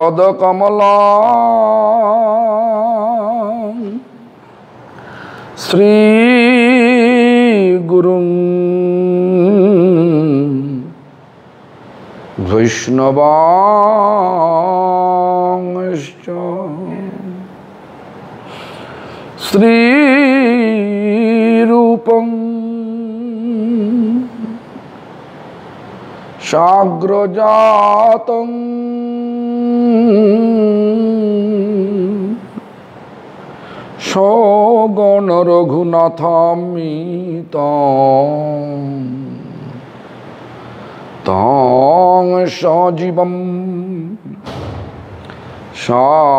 পদকমলা শ্রীগুরুং বৈষ্ণবাংশ্চ শ্রীরূপং সাগ্রজাতং সগণ রঘুনাথামিত তং সজীবম সাদয়িতং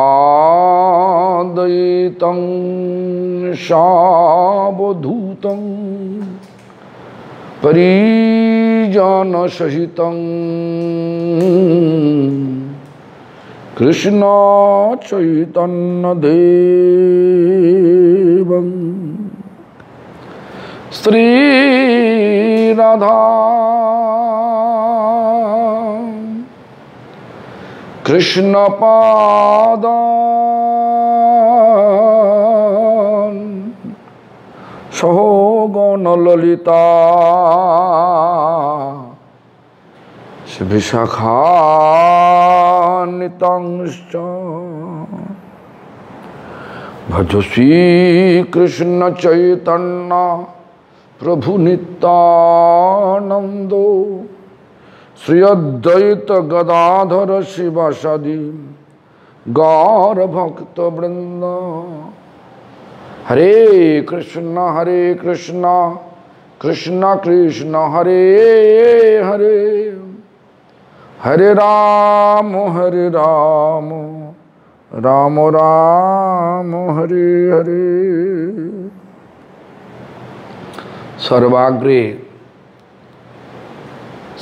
সাবধূতং পরিজনসহিতং। কৃষ্ণ চৈতন্যদেবং শ্রীরাধা কৃষ্ণপাদ সহগণললিতা বিশাখানিতংশ্চ ভজ শ্রীকৃষ্ণ চৈতন্য প্রভু নিত্যানন্দ শ্রী অদ্বৈত গদাধর শিবাসাদি গৌর ভক্ত বৃন্দ হরে কৃষ্ণ হরে কৃষ্ণ কৃষ্ণ কৃষ্ণ হরে হরে হরে রাম হরে রাম রাম রাম হরে হরে সর্বাগ্রে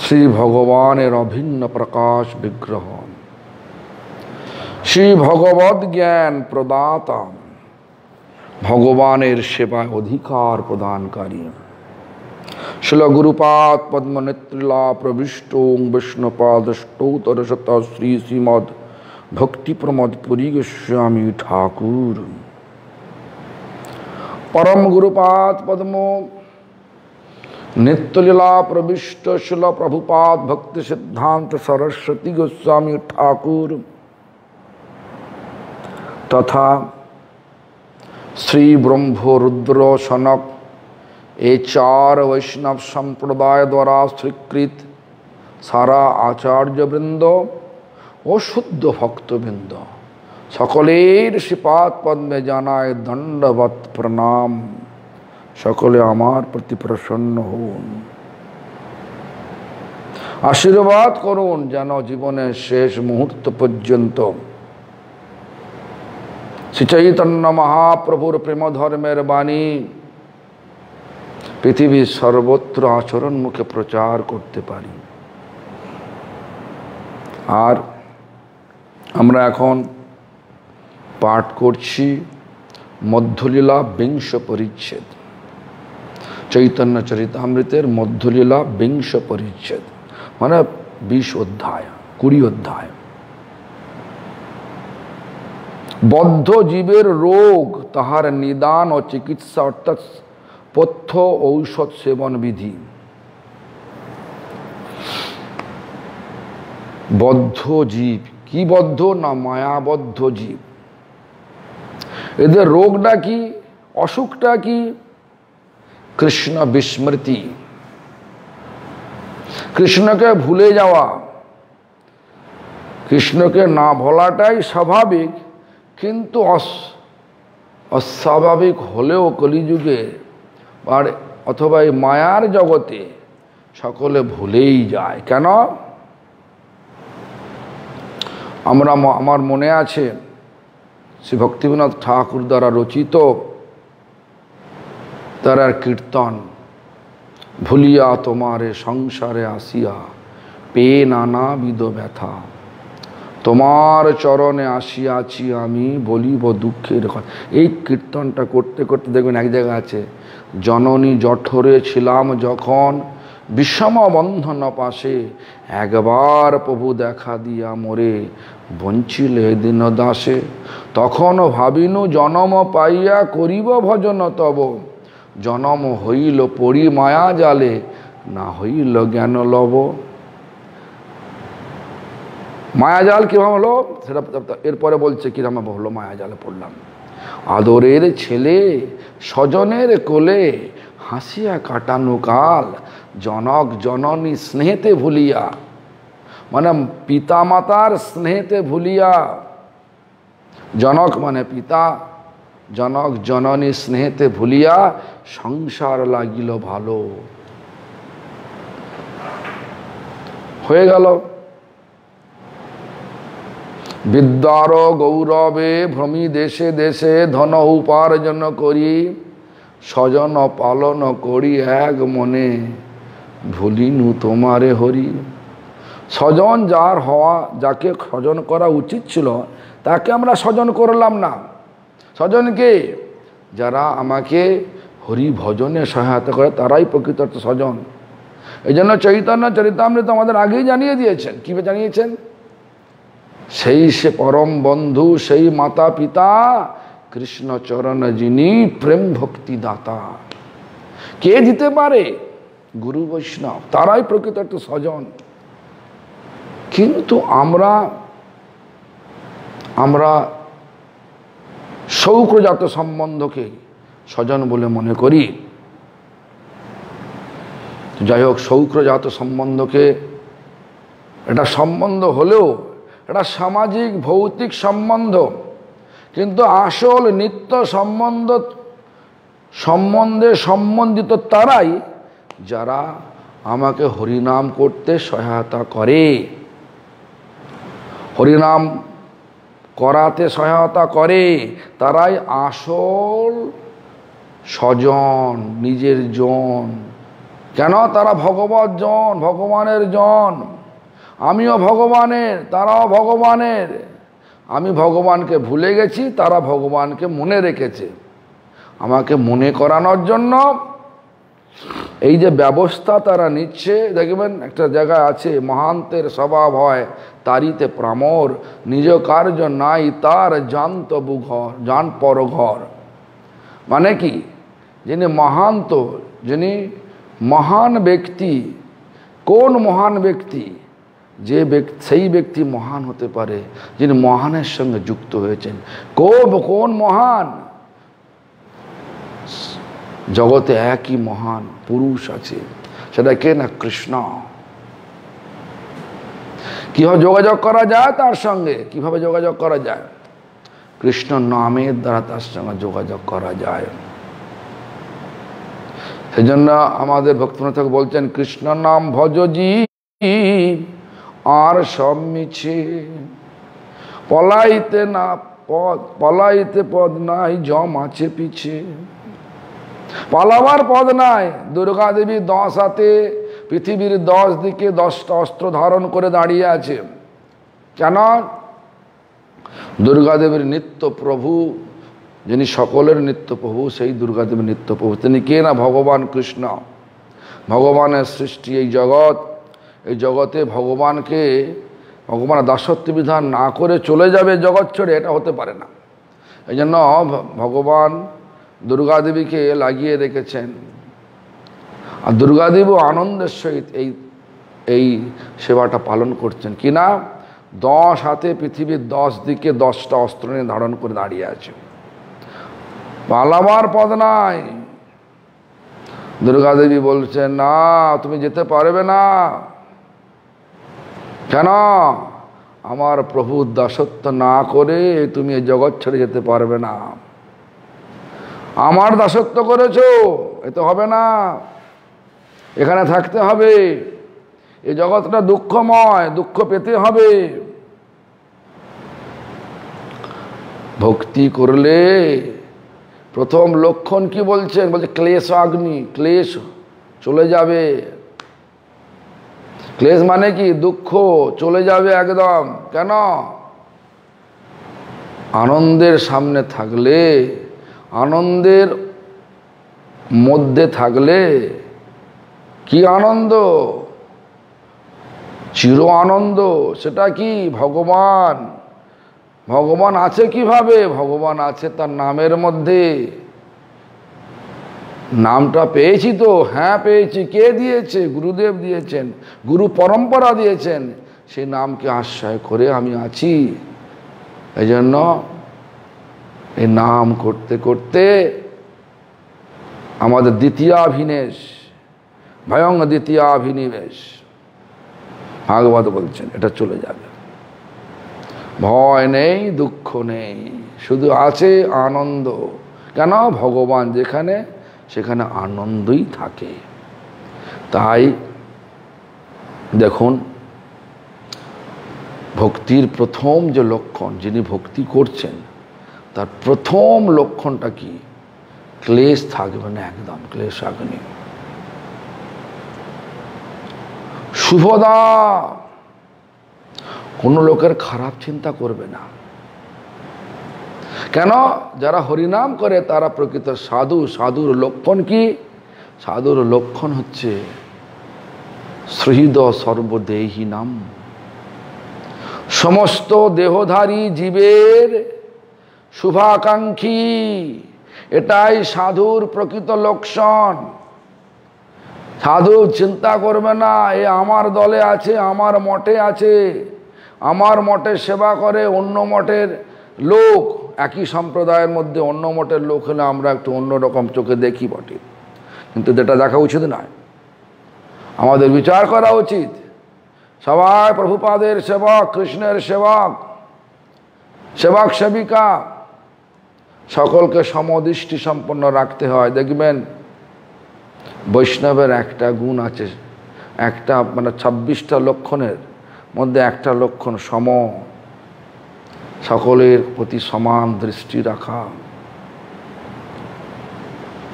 শ্রী ভগবানের অভিন্ন প্রকাশ বিগ্রহ শ্রী ভগবদ জ্ঞান প্রদাতা ভগবানের সেবায় অধিকার প্রদানকারী শিল গুরুপাদ পদ্মনেত্রীলা প্রবিষ্ট বিষ্ণুপাদষ্টৌতরশত শ্রী শ্রীমদ ভক্তি প্রমোদ পুরী গোস্বামী ঠাকুর পরম গুরুপাদ পদ্ম নিত্যলীলা প্রবিষ্ট শিল প্রভুপাদ ভক্তি সিদ্ধান্ত সরস্বতী গোস্বামী ঠাকুর তথা শ্রী ব্রহ্ম রুদ্র সনক এই চার বৈষ্ণব সম্প্রদায় দ্বারা স্বীকৃত সারা আচার্যবৃন্দ ও শুদ্ধ ভক্তবৃন্দ সকলের শ্রীপাদ পদ্মে জানায় দণ্ডবত প্রণাম সকলে আমার প্রতি প্রসন্ন হন আশীর্বাদ করুন যেন জীবনের শেষ মুহূর্ত পর্যন্ত শ্রী চৈতন্য মহাপ্রভুর প্রেমধর্মের বাণী পৃথিবীর সর্বত্র আচরণ মুখে প্রচার করতে পারি। আর আমরা এখন পাঠ করছি মধ্যলীলা বিংশ পরিচ্ছেদ। চৈতন্য চরিতামৃতের মধ্যলীলা বিংশ পরিচ্ছেদ। মানে বিশ অধ্যায়, কুড়ি অধ্যায়। বদ্ধ জীবের রোগ তাহার নিদান ও চিকিৎসা অর্থাৎ পথ্য ঔষধ সেবন বিধি। বদ্ধ জীব। কি বদ্ধ? না মায়াবদ্ধ জীব। এদের রোগটা কি? অসুখটা কি? কৃষ্ণ বিস্মৃতি। কৃষ্ণকে ভুলে যাওয়া। কৃষ্ণকে না ভোলাটাই স্বাভাবিক, কিন্তু অস্বাভাবিক হলেও কলিযুগে আর অথবা এই মায়ার জগতে সকলে ভুলেই যায়। কেন? আমরা আমার মনে আছে শ্রী ভক্তিবিনোদ ঠাকুর দ্বারা রচিত তার কীর্তন, ভুলিয়া তোমারে সংসারে আসিয়া পে নানাবিধ ব্যথা। তোমার চরণে আসিয়াছি আমি, বলিব দুঃখের কথা। এই কীর্তনটা করতে করতে দেখবেন এক জায়গায় আছে জননী জঠরে ছিলাম যখন বিষম বন্ধন পাশে একবার প্রভু দেখা দিয়া মোরে বঞ্চিলে দিন দাসে। তখন ভাবিনু জনম পাইয়া করিব ভজন তব। জনম হইল পরি মায়া জালে, না হইল জ্ঞান লব। মায়াজাল কীভাবে হলো? সেটা এরপরে বলছে কীরকম হলো? মায়াজালে পড়লাম। আদরের ছেলে স্বজনের কোলে হাসিয়া কাটানো কাল জনক জননী স্নেহেতে ভুলিয়া মানে পিতা মাতার স্নেহেতে ভুলিয়া, জনক মানে পিতা, জনক জননী স্নেহেতে ভুলিয়া সংসার লাগিল ভালো। হয়ে গেল। বিদ্যার গৌরবে ভ্রমি দেশে দেশে ধন উপার্জন করি, স্বজন পালন করি এক মনে। ভুলিনু তোমারে হরি। স্বজন যার হওয়া, যাকে স্বজন করা উচিত ছিল, তাকে আমরা স্বজন করলাম না। স্বজনকে যারা আমাকে হরি ভজনে সহায়তা করে, তারাই প্রকৃত স্বজন। এই জন্য চৈতন্য চরিতামৃত আমাদের আগেই জানিয়ে দিয়েছেন। কীভাবে জানিয়েছেন? সেই সে পরম বন্ধু, সেই মাতা পিতা কৃষ্ণচরণ যিনি প্রেম ভক্তি দাতা। কে দিতে পারে? গুরু বৈষ্ণব, তারাই প্রকৃত একটা স্বজন। কিন্তু আমরা আমরা শৌক্রজাত সম্বন্ধকে স্বজন বলে মনে করি। যাই হোক শৌক্রজাত সম্বন্ধকে এটা সম্বন্ধ হলেও এটা সামাজিক, ভৌতিক সম্বন্ধ। কিন্তু আসল নিত্য সম্বন্ধ, সম্বন্ধে সম্বন্ধিত তারাই যারা আমাকে হরিনাম করতে সহায়তা করে। হরিনাম করাতে সহায়তা করে, তারাই আসল স্বজন, নিজের জন। কেন? তারা ভগবত জন, ভগবানের জন। আমিও ভগবানের, তারাও ভগবানের। আমি ভগবানকে ভুলে গেছি, তারা ভগবানকে মনে রেখেছে। আমাকে মনে করানোর জন্য এই যে ব্যবস্থা তারা নিচ্ছে, দেখবেন একটা জায়গায় আছে, মহান্তের স্বভাব হয় তারিতে প্রামর, নিজ কার্য নাই তার জান তবু ঘর জান পর ঘর মানে কি? যিনি মহান্ত, যিনি মহান ব্যক্তি, কোন মহান ব্যক্তি? যে ব্যক্তি সেই ব্যক্তি মহান হতে পারে যিনি মহানের সঙ্গে যুক্ত হয়েছেন। কোব, কোন মহান? জগতে একই মহান পুরুষ আছে, সেটা কে না কৃষ্ণ? কীভাবে যোগাযোগ করা যায় তার সঙ্গে? কীভাবে যোগাযোগ করা যায়? কৃষ্ণ নামের দ্বারা তার সঙ্গে যোগাযোগ করা যায়। সেজন্য আমাদের ভক্তনাথ বলছেন, কৃষ্ণ নাম ভজজি আর সব মিছে পলাইতে না পদ পলাইতে পদ নাই, জম আছে পিছে। পালাবার পদ নাই, দুর্গা দেবী দশ হাতে, পৃথিবীর দশ দিকে দশটা অস্ত্র ধারণ করে দাঁড়িয়ে আছে। কেন? দুর্গাদেবীর নিত্য প্রভু, যিনি সকলের নিত্য প্রভু, সেই দুর্গাদেবীর নিত্য প্রভু। তিনি কে না? ভগবান কৃষ্ণ। ভগবানের সৃষ্টি এই জগৎ। এই জগতে ভগবানকে, ভগবানের দাসত্ব বিধান না করে চলে যাবে জগৎ ছেড়ে, এটা হতে পারে না। এই জন্য ভগবান দুর্গাদেবীকে লাগিয়ে রেখেছেন। আর দুর্গাদেবীও আনন্দের সহিত এই এই সেবাটা পালন করছেন। কিনা দশ হাতে পৃথিবীর দশ দিকে দশটা অস্ত্র নিয়ে ধারণ করে দাঁড়িয়ে আছে। পালাবার পদ নাই। দুর্গাদেবী বলছেন, না, তুমি যেতে পারবে না। কেন? আমার প্রভুর দাসত্ব না করে তুমি এই জগৎ ছেড়ে যেতে পারবে না। আমার দাসত্ব করেছ, এ তো হবে না। এখানে থাকতে হবে। এই জগৎটা দুঃখময়, দুঃখ পেতে হবে। ভক্তি করলে প্রথম লক্ষণ কি বলছেন? বলছে, ক্লেশ অগ্নি ক্লেশ চলে যাবে। ক্লেশ মানে কি? দুঃখ চলে যাবে একদম। কেন? আনন্দের সামনে থাকলে, আনন্দের মধ্যে থাকলে কি আনন্দ? চির আনন্দ, সেটা কি? ভগবান। ভগবান আছে কীভাবে? ভগবান আছে তার নামের মধ্যে। নামটা পেয়েছি তো হ্যাঁ পেয়েছি। কে দিয়েছে? গুরুদেব দিয়েছেন, গুরু পরম্পরা দিয়েছেন। সেই নামকে আশ্রয় করে আমি আছি। এই জন্য এই নাম করতে করতে আমাদের দ্বিতীয়াভিনিবেশ, ভয়ং দ্বিতীয়াভিনিবেশ। ভাগবত বলছেন, এটা চলে যাবে। ভয় নেই, দুঃখ নেই, শুধু আছে আনন্দ। কেন? ভগবান যেখানে সেখানে আনন্দই থাকে। তাই দেখুন, ভক্তির প্রথম যে লক্ষণ যিনি ভক্তি করছেন, তার প্রথম লক্ষণটা কি? ক্লেশ থাকবে না একদম, ক্লেশ আগ্নি শুভদা! কোনো লোকের খারাপ চিন্তা করবে না। কেন? যারা হরিনাম করে, তারা প্রকৃত সাধু। সাধুর লক্ষণ কি? সাধুর লক্ষণ হচ্ছে সৃহৃদ সর্বদেহী নাম সমস্ত দেহধারী জীবের শুভাকাঙ্ক্ষী, এটাই সাধুর প্রকৃত লক্ষণ। সাধু চিন্তা করবে না, এ আমার দলে আছে, আমার মঠে আছে। আমার মঠে সেবা করে, অন্য মঠের লোক একই সম্প্রদায়ের মধ্যে অন্য মঠের লোক হলে আমরা একটু অন্যরকম চোখে দেখি বটে। কিন্তু যেটা দেখা উচিত নয়। আমাদের বিচার করা উচিত। সবাই প্রভুপাদের সেবক, কৃষ্ণের সেবক সেবক সেবিকা। সকলকে সমদৃষ্টি সম্পন্ন রাখতে হয়। দেখবেন বৈষ্ণবের একটা গুণ আছে। একটা মানে ছাব্বিশটা লক্ষণের মধ্যে একটা লক্ষণ সম সকলের প্রতি সমান দৃষ্টি রাখা।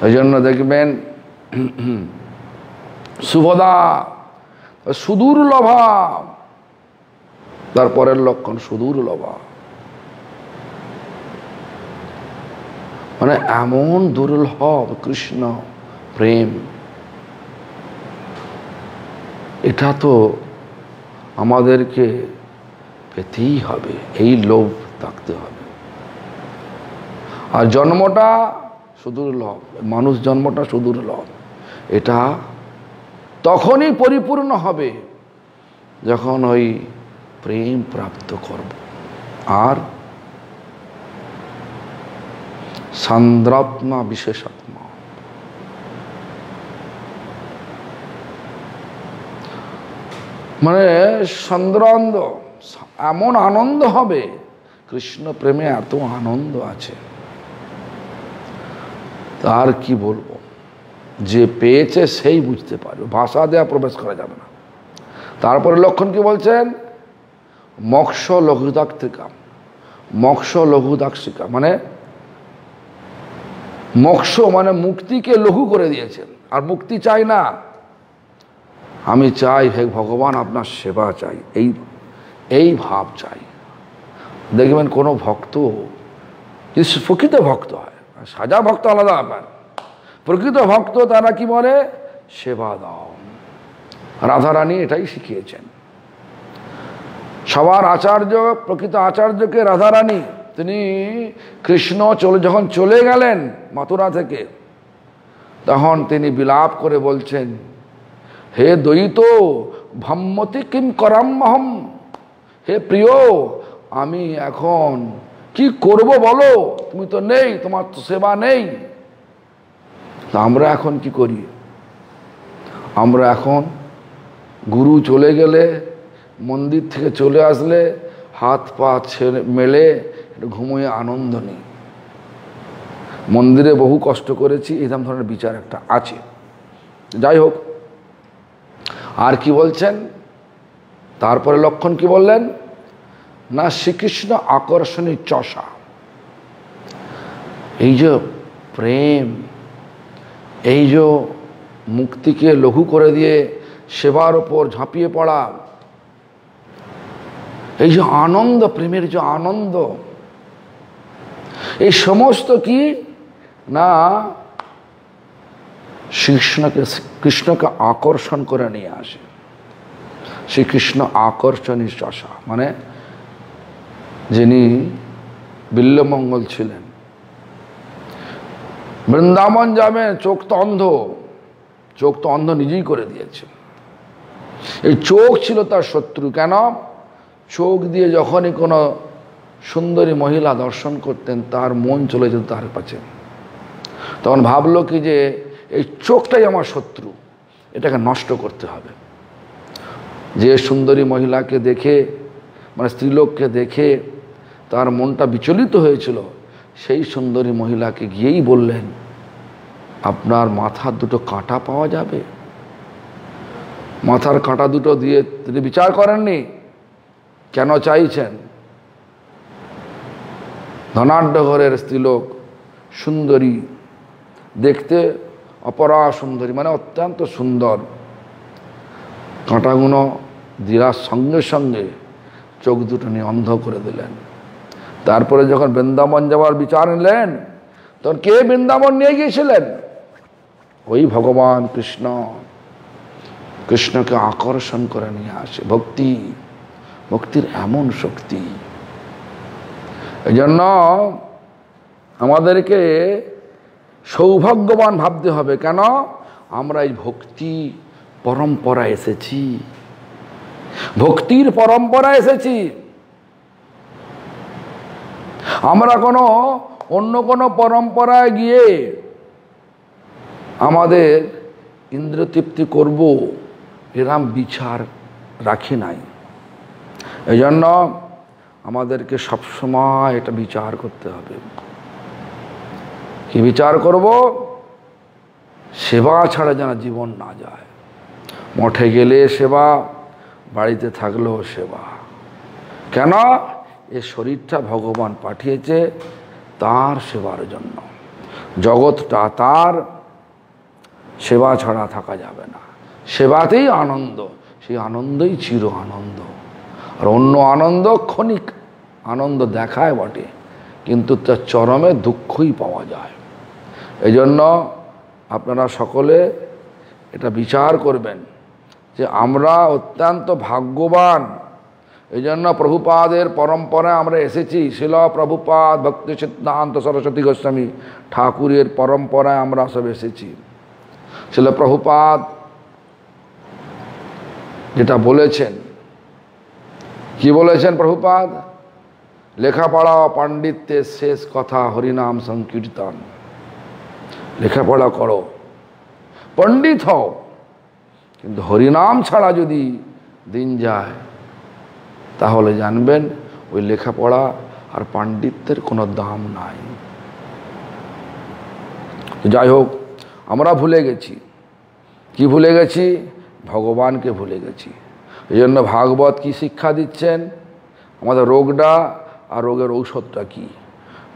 এই জন্য দেখবেন, শুভদা, সুদূর লভা। তারপরের লক্ষণ সুদূর লভা। মানে এমন দুর্লভ কৃষ্ণ প্রেম। এটা তো আমাদেরকে পেতেই হবে, এই লোভ থাকতে হবে। আর জন্মটা সুদূর্লভ মানুষ জন্মটা সুদূর্লভ এটা তখনই পরিপূর্ণ হবে যখন ওই প্রেম প্রাপ্ত করব। আর সান্দ্রাত্মা বিশেষাত্মা। মানে চন্দ্রানন্দ এমন আনন্দ হবে, কৃষ্ণ প্রেমে এত আনন্দ আছে। তার কি বলব? যে পেয়েছে সেই বুঝতে পারবে, ভাষা দেওয়া প্রবেশ করা যাবে না। তারপরে লক্ষণ কি বলছেন? মক্ষ লঘুদাক্তিকা মক্ষ লঘুদাক্ষিকা মানে মোক্ষ মানে মুক্তিকে লঘু করে দিয়েছেন, আর মুক্তি চাই না। আমি চাই, হে ভগবান, আপনার সেবা চাই, এই এই ভাব চাই। দেখবেন কোনো ভক্ত, যদি প্রকৃত ভক্ত হয়, সাজা ভক্ত আলাদা ব্যাপার। প্রকৃত ভক্ত তারা কি বলে? সেবা দাও। রাধারানী এটাই শিখিয়েছেন। সবার আচার্য, প্রকৃত আচার্যকে রাধারানী, তিনি কৃষ্ণ চলে, যখন চলে গেলেন মাথুরা থেকে, তখন তিনি বিলাপ করে বলছেন, হে দ্বৈত, ভম্মতি কিম করাম্মহম হে প্রিয়, আমি এখন কি করব বলো? তুমি তো নেই, তোমার তো সেবা নেই। আমরা এখন কি করি? আমরা এখন গুরু চলে গেলে, মন্দির থেকে চলে আসলে, হাত পা ছেড়ে মেলে ঘুমিয়ে আনন্দ নেই। মন্দিরে বহু কষ্ট করেছি এরকম ধরনের বিচার একটা আছে। যাই হোক, আর কি বলছেন? তারপরে লক্ষণ কি বললেন? না, শ্রীকৃষ্ণ আকর্ষণী চষা। এই যে প্রেম, এই যে মুক্তিকে লঘু করে দিয়ে সেবার ওপর ঝাঁপিয়ে পড়া, এই যে আনন্দ, প্রেমের যে আনন্দ, এই সমস্ত কি? না, শ্রীকৃষ্ণকে, কৃষ্ণকে আকর্ষণ করে নিয়ে আসে। শ্রীকৃষ্ণ আকর্ষণী চষা মানে যিনি বিল্লমঙ্গল ছিলেন। বৃন্দাবন যাবে, চোখ তো অন্ধ, চোখ তো অন্ধ নিজেই করে দিয়েছে। এই চোখ ছিল তার শত্রু, কেন? চোখ দিয়ে যখনই কোনো সুন্দরী মহিলা দর্শন করতেন, তার মন চলে যেত তার কাছে। তখন ভাবলো কি যে, এই চোখটাই আমার শত্রু, এটাকে নষ্ট করতে হবে। যে সুন্দরী মহিলাকে দেখে মানে স্ত্রীলোককে দেখে তার মনটা বিচলিত হয়েছিল, সেই সুন্দরী মহিলাকে গিয়েই বললেন, আপনার মাথার দুটো কাঁটা পাওয়া যাবে? মাথার কাঁটা দুটো দিয়ে তিনি বিচার করেননি, কেন চাইছেন? ধনাঢ্য ঘরের স্ত্রীলোক সুন্দরী, দেখতে অপরা সুন্দরী মানে অত্যন্ত সুন্দর। কাঁটাগুলো দিরার সঙ্গে সঙ্গে চোখ দুটো নিয়ে অন্ধ করে দিলেন। তারপরে যখন বৃন্দাবন যাওয়ার বিচার নিলেন, তখন কে বৃন্দাবন নিয়ে গিয়েছিলেন? ওই ভগবান কৃষ্ণ। কৃষ্ণকে আকর্ষণ করে নিয়ে আসে। ভক্তি, ভক্তির এমন শক্তি। এই জন্য আমাদেরকে সৌভাগ্যবান ভাবতে হবে। কেন? আমরা এই ভক্তি পরম্পরা এসেছি। ভক্তির পরম্পরা এসেছি। আমরা কোনো অন্য কোনো পরম্পরায় গিয়ে আমাদের ইন্দ্রতৃপ্তি করব, এরাম বিচার রাখি নাই। এই জন্য আমাদেরকে সবসময় এটা বিচার করতে হবে। কি বিচার করব? সেবা ছাড়া যেন জীবন না যায়। মঠে গেলে সেবা বাড়িতে থাকলেও সেবা। কেন? এ শরীরটা ভগবান পাঠিয়েছে তার সেবার জন্য। জগৎটা তার, সেবা ছাড়া থাকা যাবে না। সেবাতেই আনন্দ, সেই আনন্দই চির আনন্দ। আর অন্য আনন্দ ক্ষণিক আনন্দ দেখায় বটে, কিন্তু তার চরমে দুঃখই পাওয়া যায়। এই জন্য আপনারা সকলে এটা বিচার করবেন। যে আমরা অত্যন্ত ভাগ্যবান। এই জন্য প্রভুপাদের পরম্পরায় আমরা এসেছি। শিল প্রভুপাদ, ভক্তি সিদ্ধান্ত, সরস্বতী গোস্বামী ঠাকুরের পরম্পরায় আমরা সব এসেছি। শিল প্রভুপাদ যেটা বলেছেন, কি বলেছেন প্রভুপাদ? লেখাপড়া পাণ্ডিত্যের শেষ কথা হরিনাম সংকীর্তন। লেখাপড়া করো। পণ্ডিত হও। কিন্তু হরিনাম ছাড়া যদি দিন যায়, তাহলে জানবেন ওই লেখাপড়া আর পাণ্ডিত্যের কোনো দাম নাই। যাই হোক, আমরা ভুলে গেছি। কি ভুলে গেছি? ভগবানকে ভুলে গেছি। এই জন্য ভাগবত কি শিক্ষা দিচ্ছেন? আমাদের রোগটা আর রোগের ঔষধটা কি?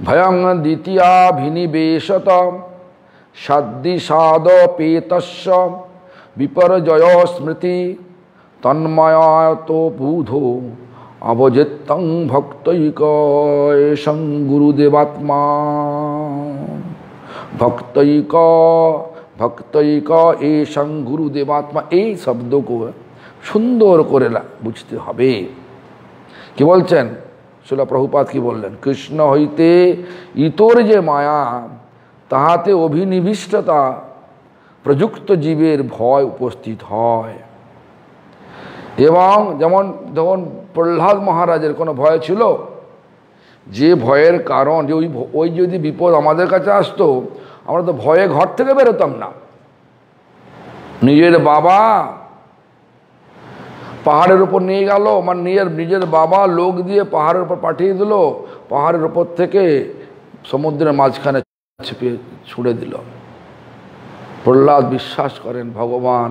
ভয়ং দ্বিতীয়া ভিনিবেশত সাদ্দি সাদ পেতস্য বিপর্যয় স্মৃতি তন্ময়ত বুধ অবজেত্তং ভক্তৈকং গুরুদেবাত্মা। ভক্তৈক ভক্তৈক এসং গুরুদেবাত্মা। এই শব্দকে সুন্দর করে বুঝতে হবে। কি বলছেন? শিলা প্রভুপাত কি বললেন? কৃষ্ণ হইতে ইতর যে মায়া, তাহাতে অভিনিবিষ্টতা প্রযুক্ত জীবের ভয় উপস্থিত হয়। এবং যেমন যখন প্রহ্লাদ মহারাজের কোনো ভয় ছিল, যে ভয়ের কারণ, যে ওই ওই যদি বিপদ আমাদের কাছে আসতো, আমরা তো ভয়ে ঘর থেকে বেরোতাম না। নিজের বাবা পাহাড়ের উপর নিয়ে গেল মানে নিজের নিজের বাবা লোক দিয়ে পাহাড়ের উপর পাঠিয়ে দিল, পাহাড়ের উপর থেকে সমুদ্রের মাঝখানে ছিপিয়ে, ছুঁড়ে দিল। প্রহ্লাদ বিশ্বাস করেন ভগবান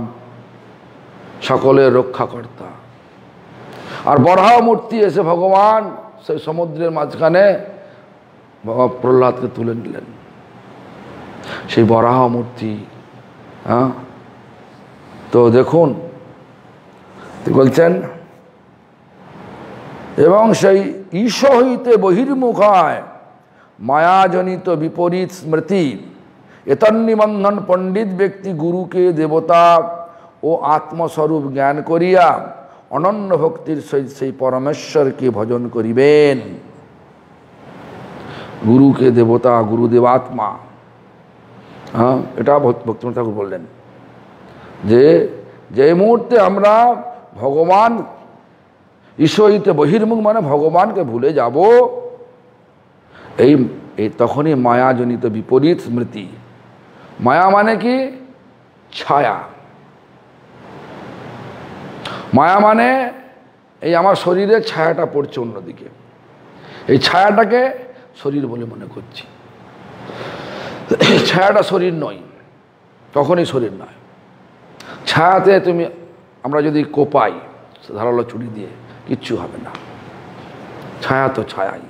সকলের রক্ষাকর্তা। আর বরাহ মূর্তি এসে ভগবান সেই সমুদ্রের মাঝখানে প্রহ্লাদকে তুলে নিলেন। সেই বরাহ মূর্তি হ্যাঁ? তো দেখুন বলছেন, এবং সেই ঈশ হইতে বহির্মুখায় মায়াজনিত বিপরীত স্মৃতি এতন্নিবন্ধন পণ্ডিত ব্যক্তি গুরুকে দেবতা ও আত্মস্বরূপ জ্ঞান করিয়া অনন্য ভক্তির সহিত সেই পরমেশ্বরকে ভজন করিবেন। গুরুকে দেবতা, গুরুদেব আত্মা। হ্যাঁ এটা ভক্তি ঠাকুর বললেন। যে যে মুহূর্তে আমরা ভগবান ঈশ্বরিতে বহির্মুখ মানে ভগবানকে ভুলে যাব এই তখনই মায়াজনিত বিপরীত স্মৃতি। মায়া মানে কি? ছায়া। মায়া মানে এই আমার শরীরের ছায়াটা পড়ছে অন্যদিকে। এই ছায়াটাকে শরীর বলে মনে করছি। ছায়াটা শরীর নয় তখনই শরীর নয়। ছায়াতে তুমি, আমরা যদি কোপাই, ধারালো ছুরি দিয়ে, কিচ্ছু হবে না। ছায়া তো ছায়াই।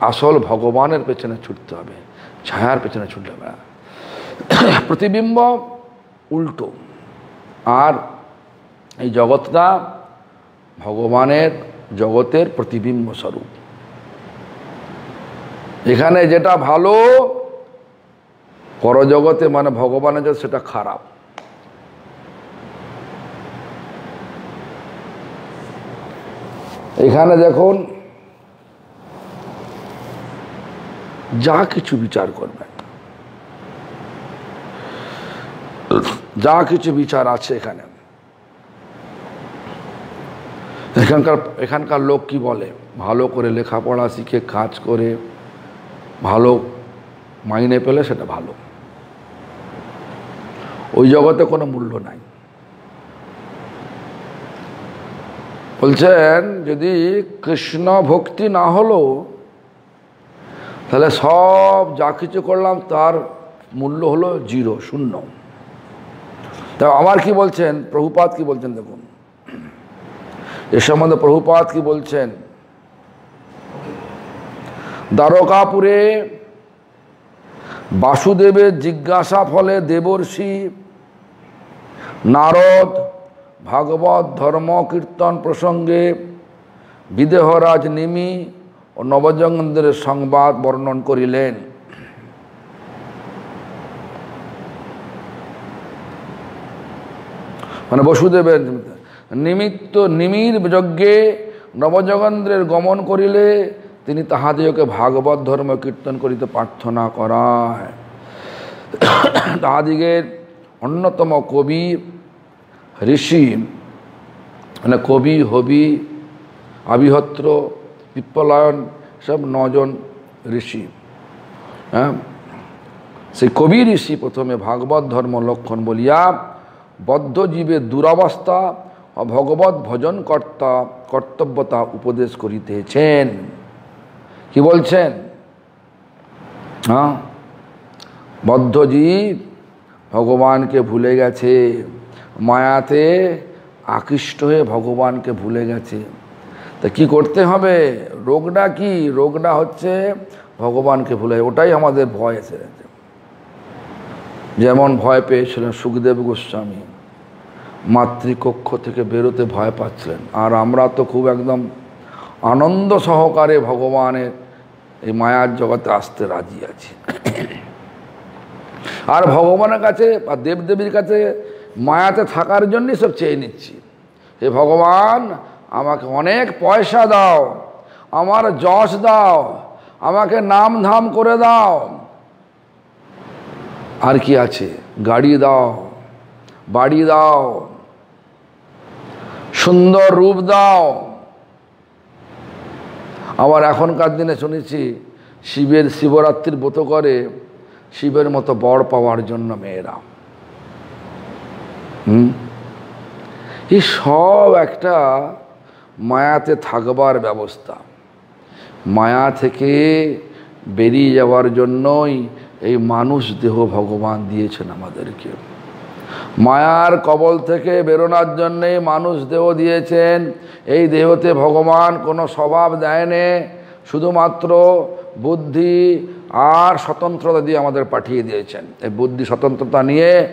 আসল ভগবানের পেছনে ছুটতে হবে। ছায়ার পেছনে ছুটতে হবে না প্রতিবিম্ব উল্টো। আর এই জগৎটা ভগবানের জগতের প্রতিবিম্ব স্বরূপ। এখানে যেটা ভালো, পরজগতে মানে ভগবানের যে সেটা খারাপ। এখানে দেখুন যা কিছু বিচার করবেন। যা কিছু বিচার আছে এখানে। এখানকার এখানকার লোক কি বলে? ভালো করে লেখাপড়া শিখে, কাজ করে, ভালো মাইনে পেলে সেটা ভালো। ওই জগতে কোনো মূল্য নাই। বলছেন, যদি কৃষ্ণ ভক্তি না হলো তাহলে সব যা কিছু করলাম তার মূল্য হলো জিরো, শূন্য। তা আমার কি বলছেন? প্রভুপাত কি বলছেন দেখুন। এ সম্বন্ধে প্রভুপাত কি বলছেন? দ্বারকাপুরে বাসুদেবের জিজ্ঞাসা ফলে দেবর্ষি নারদ ভাগবত ধর্ম কীর্তন প্রসঙ্গে বিদেহরাজ নিমি ও নবজঙ্গের সংবাদ বর্ণন করিলেন। মানে বসুদেবের নিমিত্ত নিমির যজ্ঞে নবজগন্দ্রের গমন করিলে তিনি তাহাদিওকে ভাগবত ধর্ম কীর্তন করিতে প্রার্থনা করায়। তাহাদিগের অন্যতম কবি ঋষি মানে কবি, হবি আবিহত্র পিপ্পলায়ন সব নজন ঋষি। হ্যাঁ? সেই কবি ঋষি প্রথমে ভাগবত ধর্ম লক্ষণ বলিয়া, বদ্ধ জীবের দুরাবস্থা ও ভগবত ভজন কর্তা, কর্তব্যতা উপদেশ করিতেছেন। কি বলছেন? হ্যাঁ? বদ্ধজীব ভগবানকে ভুলে গেছে, মায়াতে আকৃষ্ট হয়ে ভগবানকে ভুলে গেছে। তা কি করতে হবে? রোগটা কি? রোগটা হচ্ছে ভগবানকে ভুলে ওটাই আমাদের ভয় এসে গেছে। যেমন ভয় পেয়েছিলেন সুখদেব গোস্বামী, মাতৃকক্ষ থেকে বেরোতে ভয় পাচ্ছিলেন। আর আমরা তো খুব একদম আনন্দ সহকারে ভগবানের এই মায়ার জগতে আসতে রাজি আছি। আর ভগবানের কাছে বা দেবদেবীর কাছে মায়াতে থাকার জন্যই সব চেয়ে নিচ্ছি। হে ভগবান আমাকে অনেক পয়সা দাও, আমার যশ দাও, আমাকে নাম ধাম করে দাও। আর কি আছে? গাড়ি দাও, বাড়ি দাও, সুন্দর রূপ দাও। আবার এখনকার দিনে শুনেছি, শিবের শিবরাত্রির ব্রত করে শিবের মতো বর পাওয়ার জন্য মেয়েরা। হুম? এই সব একটা মায়াতে থাকবার ব্যবস্থা। মায়া থেকে বেরিয়ে যাওয়ার জন্যই এই মানুষ দেহ ভগবান দিয়েছেন আমাদেরকে। মায়ার কবল থেকে বেরোনোর জন্যে মানুষ দেহ দিয়েছেন। এই দেহতে ভগবান কোনো স্বভাব দেয়নি। শুধুমাত্র বুদ্ধি আর স্বতন্ত্রতা দিয়ে আমাদের পাঠিয়ে দিয়েছেন। এই বুদ্ধি স্বতন্ত্রতা নিয়ে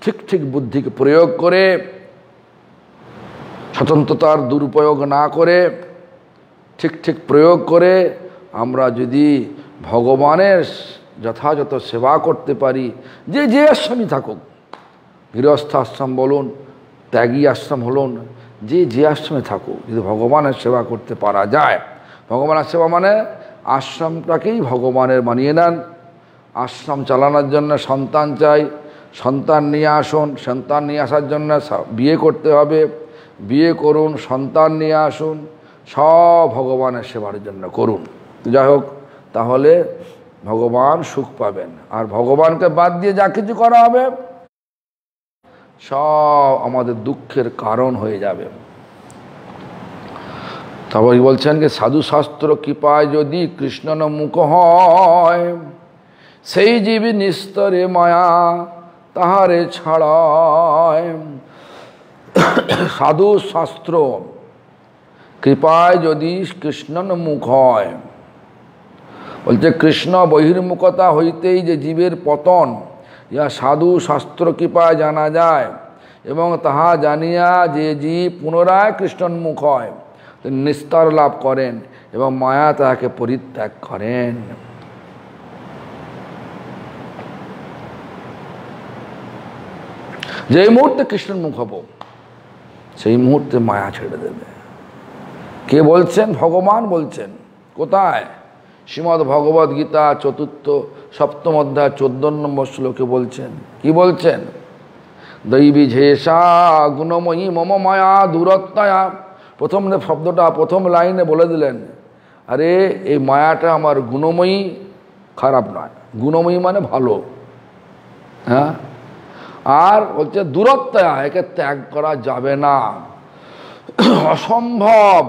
ঠিক ঠিক বুদ্ধিকে প্রয়োগ করে স্বতন্ত্রতার দুরুপয়োগ না করে, ঠিক ঠিক প্রয়োগ করে আমরা যদি ভগবানের যথাযথ সেবা করতে পারি, যে যে আশ্রমই থাকুক গৃহস্থ আশ্রম বলুন, ত্যাগী আশ্রম হলুন, যে যে আশ্রমে থাকুক, যদি ভগবানের সেবা করতে পারা যায়, ভগবানের সেবা মানে আশ্রমটাকেই ভগবানের মানিয়ে নেন, আশ্রম চালানোর জন্য সন্তান চাই, সন্তান নিয়ে আসুন, সন্তান নিয়ে আসার জন্য বিয়ে করতে হবে বিয়ে করুন, সন্তান নিয়ে আসুন, সব ভগবানের সেবার জন্য করুন। যাই হোক, তাহলে ভগবান সুখ পাবেন। আর ভগবানকে বাদ দিয়ে যা কিছু করা হবে, সব আমাদের দুঃখের কারণ হয়ে যাবে। তারপর বলছেন যে, সাধু শাস্ত্র কৃপায় যদি কৃষ্ণ মুখ হয়, সেই জীবী নিস্তরে মায়া তাহারে ছাড়ায়। সাধু শাস্ত্র। কৃপায় যদি কৃষ্ণন মুখ হয়। বলছে, কৃষ্ণ বহির্মুখতা হইতেই যে জীবের পতন, ইহা সাধু শাস্ত্র কৃপায় জানা যায় এবং তাহা জানিয়া যে জীব পুনরায় কৃষ্ণন্মুখ হয় নিস্তার লাভ করেন এবং মায়া তাহাকে পরিত্যাগ করেন। যেই মুহূর্তে কৃষ্ণন্মুখ হব। সেই মুহূর্তে মায়া ছেড়ে দেবে। কে বলছেন? ভগবান বলছেন। কোথায়? শ্রীমৎ ভগবদ গীতা চতুর্থ, সপ্তম অধ্যায়, চোদ্দ নম্বর শ্লোকে বলছেন। কি বলছেন? দৈবী ঝেষা গুণময়ী মম মায়া দূরত্বয়া। প্রথম শব্দটা, প্রথম লাইনে বলে দিলেন, আরে, এই মায়াটা আমার গুণময়ী, খারাপ নয়। গুণময়ী মানে ভালো। হ্যাঁ? আর বলছে দূরত্বয়া একে ত্যাগ করা যাবে না। অসম্ভব।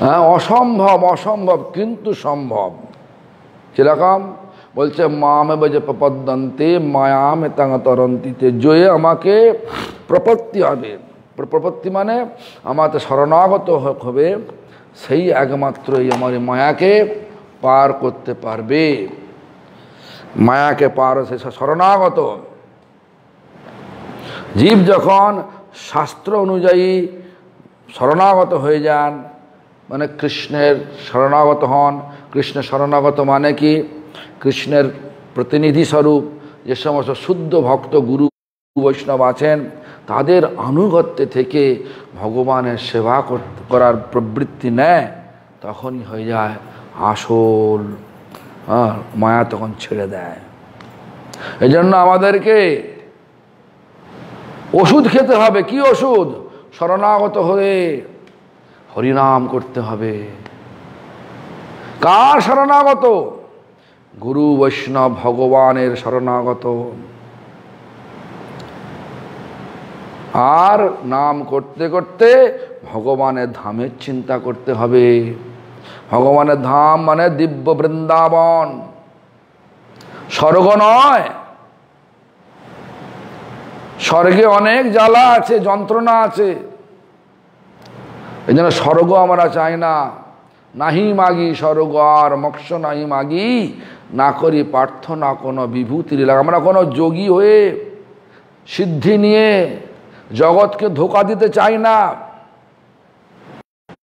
হ্যাঁ অসম্ভব অসম্ভব, কিন্তু সম্ভব। কীরকম? বলছে, মামে বেজে প্রপদ্যন্তে, মায়ামে তাঙা তরন্তিতে জয়ে আমাকে প্রপত্তি হবে। প্রপত্তি মানে আমাকে শরণাগত হবে, সেই একমাত্র এই আমার মায়াকে পার করতে পারবে। মায়াকে পার সে শরণাগত। জীব যখন শাস্ত্র অনুযায়ী শরণাগত হয়ে যান মানে কৃষ্ণের শরণাগত হন, কৃষ্ণ শরণাগত মানে কি? কৃষ্ণের প্রতিনিধি স্বরূপ যে সমস্ত শুদ্ধ ভক্ত গুরু বৈষ্ণব আছেন, তাদের আনুগত্যে থেকে ভগবানের সেবা করার প্রবৃত্তি নেয়, তখনই হয়ে যায় আসল হ্যাঁ মায়া তখন ছেড়ে দেয়। এই জন্য আমাদেরকে ওষুধ খেতে হবে। কি ওষুধ? শরণাগত হয়ে হরিনাম করতে হবে। কার শরণাগত? গুরু বৈষ্ণব ভগবানের শরণাগত। আর নাম করতে করতে ভগবানের ধামের চিন্তা করতে হবে। ভগবানের ধাম মানে দিব্য বৃন্দাবন। স্বর্গ নয়। স্বর্গে অনেক জ্বালা আছে, যন্ত্রণা আছে। এই জন্য স্বর্গ আমরা চাই না। নাহি মাগি স্বর্গ, আর মক্ষ নাহি মাগি। না করি প্রার্থনা, কোনো বিভূতির আমরা কোনো যোগী হয়ে সিদ্ধি নিয়ে জগৎকে ধোকা দিতে চাই না।